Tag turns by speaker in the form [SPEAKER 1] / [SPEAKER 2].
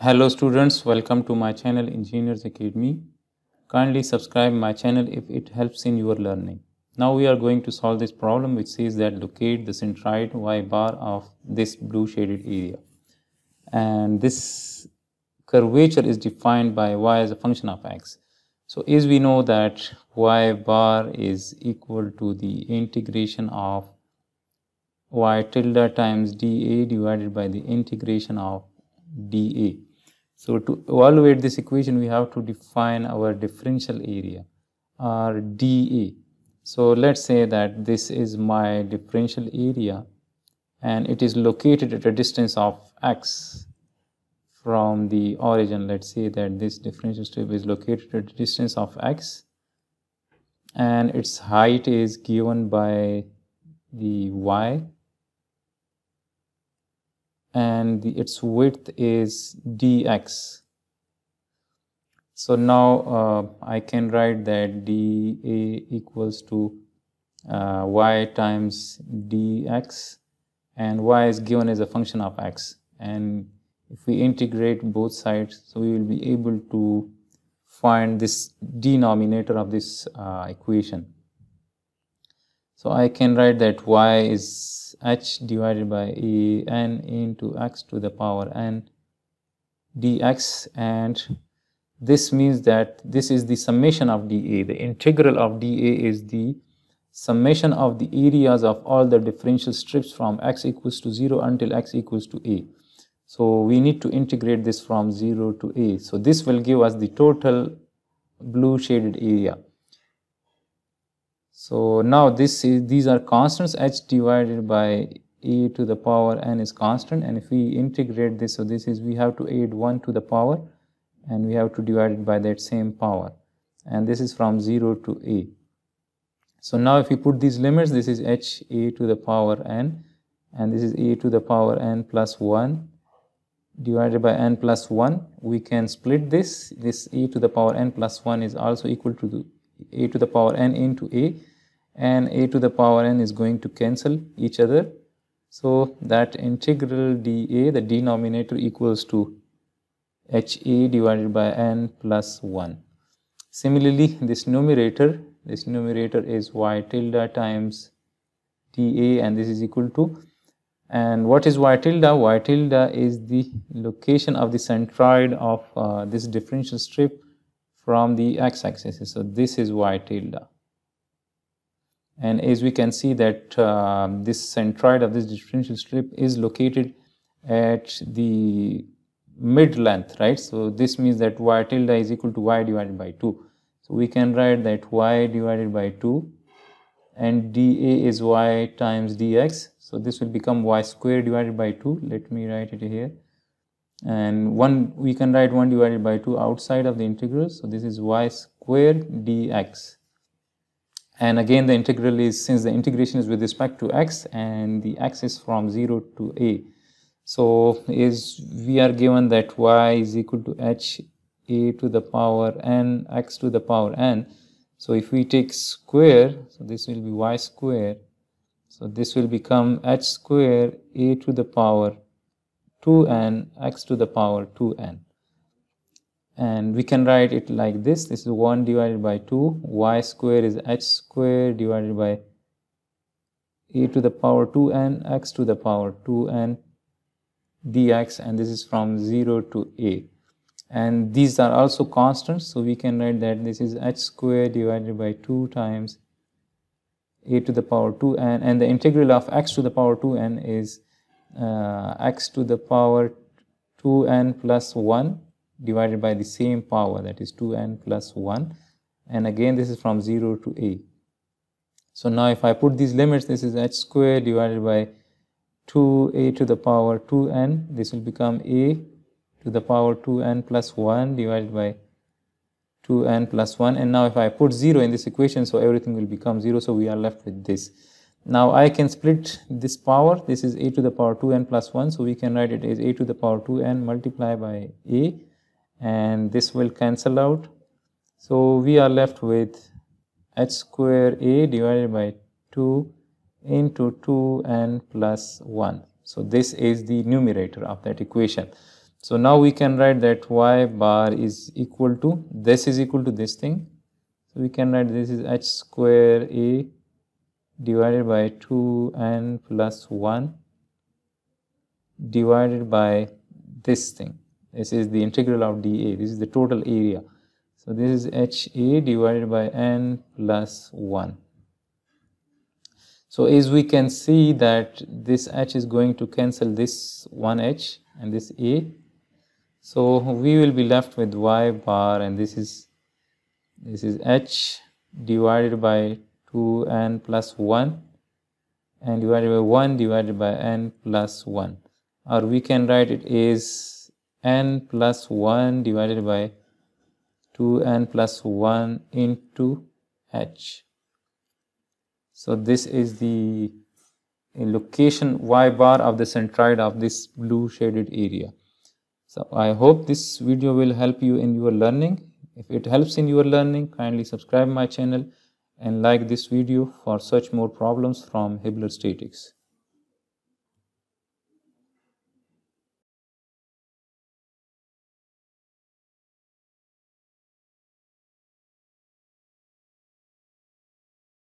[SPEAKER 1] Hello students, welcome to my channel Engineers Academy. Kindly subscribe my channel if it helps in your learning. Now we are going to solve this problem which says that locate the centroid y bar of this blue shaded area. And this curvature is defined by y as a function of x. So as we know that y bar is equal to the integration of y tilde times dA divided by the integration of dA. So to evaluate this equation, we have to define our differential area or dA. So let's say that this is my differential area and it is located at a distance of x from the origin. Let's say that this differential strip is located at a distance of x and its height is given by the y and its width is dx. So now uh, I can write that dA equals to uh, y times dx and y is given as a function of x and if we integrate both sides so we will be able to find this denominator of this uh, equation. So I can write that y is h divided by e n into x to the power n dx and this means that this is the summation of dA. The integral of dA is the summation of the areas of all the differential strips from x equals to 0 until x equals to a. So we need to integrate this from 0 to a. So this will give us the total blue shaded area. So now this is these are constants h divided by e to the power n is constant. And if we integrate this so this is we have to add 1 to the power and we have to divide it by that same power. And this is from 0 to a. So now if we put these limits this is h a to the power n. And this is a to the power n plus 1 divided by n plus 1 we can split this. This e to the power n plus 1 is also equal to the a to the power n into a and a to the power n is going to cancel each other. So that integral dA, the denominator equals to HA divided by n plus 1. Similarly, this numerator, this numerator is y tilde times dA and this is equal to and what is y tilde? y tilde is the location of the centroid of uh, this differential strip from the x-axis. So this is y tilde. And as we can see that uh, this centroid of this differential strip is located at the mid length, right? So this means that y tilde is equal to y divided by 2. So we can write that y divided by 2 and dA is y times dx. So this will become y square divided by 2. Let me write it here and 1 we can write 1 divided by 2 outside of the integral. So this is y square dx. And again the integral is since the integration is with respect to x and the x is from 0 to a. So is we are given that y is equal to h a to the power n x to the power n. So if we take square so this will be y square. So this will become h square a to the power 2n x to the power 2n and we can write it like this. This is 1 divided by 2 y square is h square divided by e to the power 2n x to the power 2n dx. And this is from 0 to a. And these are also constants. So we can write that this is h square divided by 2 times a to the power 2n and the integral of x to the power 2n is Uh, x to the power 2n plus 1 divided by the same power that is 2n plus 1 and again this is from 0 to a. So now if I put these limits this is h square divided by 2a to the power 2n this will become a to the power 2n plus 1 divided by 2n plus 1 and now if I put 0 in this equation so everything will become 0 so we are left with this. Now I can split this power, this is a to the power 2n plus 1, so we can write it as a to the power 2n multiplied by a and this will cancel out. So we are left with h square a divided by 2 into 2n plus 1. So this is the numerator of that equation. So now we can write that y bar is equal to this is equal to this thing. So we can write this is h square a divided by 2n plus 1 divided by this thing. This is the integral of dA. This is the total area. So this is HA divided by n plus 1. So as we can see that this h is going to cancel this one h and this a so we will be left with y bar and this is this is h divided by 2n plus 1 and divided by 1 divided by n plus 1 or we can write it as n plus 1 divided by 2n plus 1 into h. So this is the location y bar of the centroid of this blue shaded area. So I hope this video will help you in your learning. If it helps in your learning, kindly subscribe my channel and like this video for such more problems from Hibbeler Statics.